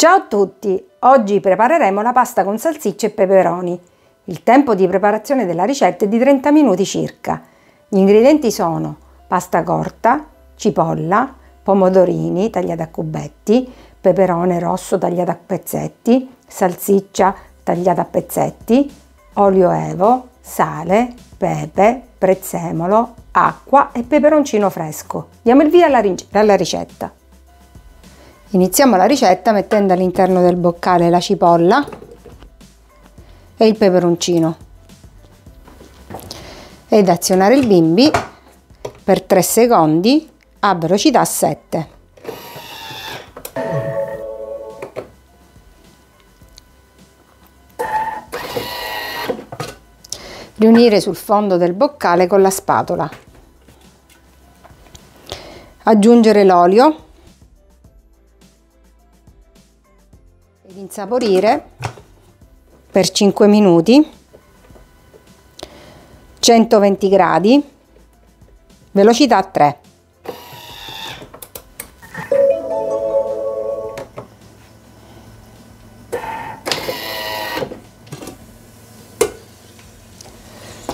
Ciao a tutti! Oggi prepareremo la pasta con salsicce e peperoni. Il tempo di preparazione della ricetta è di 30 minuti circa. Gli ingredienti sono pasta corta, cipolla, pomodorini tagliati a cubetti, peperone rosso tagliato a pezzetti, salsiccia tagliata a pezzetti, olio evo, sale, pepe, prezzemolo, acqua e peperoncino fresco. Diamo il via alla ricetta. Iniziamo la ricetta mettendo all'interno del boccale la cipolla e il peperoncino ed azionare il bimbi per 3 secondi a velocità 7. Riunire sul fondo del boccale con la spatola. Aggiungere l'olio ed insaporire per 5 minuti 120 gradi velocità 3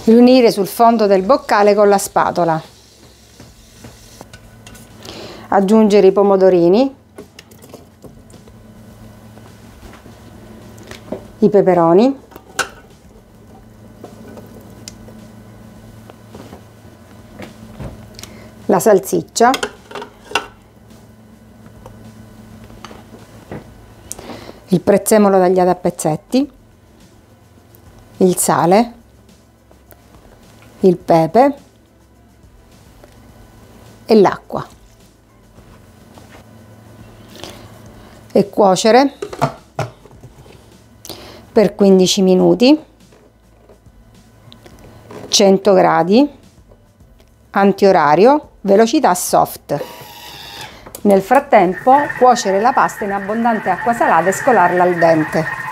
riunire sul fondo del boccale con la spatola. Aggiungere i pomodorini i peperoni. La salsiccia. Il prezzemolo tagliato a pezzetti. Il sale. Il pepe. E l'acqua. E cuocere per 15 minuti 100 gradi antiorario velocità soft. Nel frattempo cuocere la pasta in abbondante acqua salata e scolarla al dente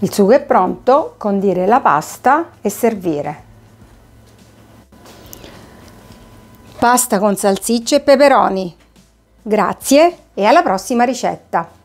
Il sugo è pronto, condire la pasta e servire. Pasta con salsicce e peperoni. Grazie e alla prossima ricetta!